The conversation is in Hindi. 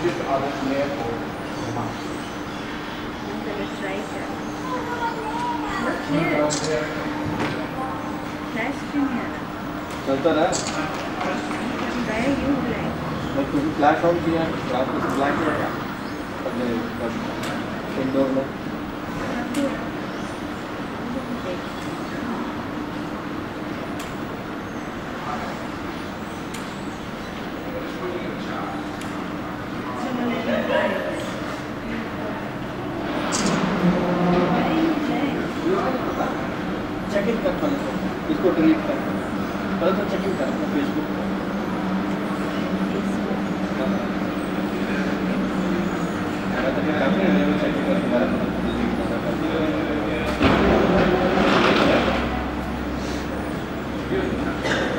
shift other layer or mask. चलो ट्राई कर क्लियर फ्लैश क्यों नहीं आ रहा चलता रहा? मैं क्योंकि फ्लैश आउट किया, रात को ब्लैक किया अपने इंडोर में चेक इन कर पहले तो इसको डिलीट कर पहले तो चेक इन कर फेसबुक पर Thank क्या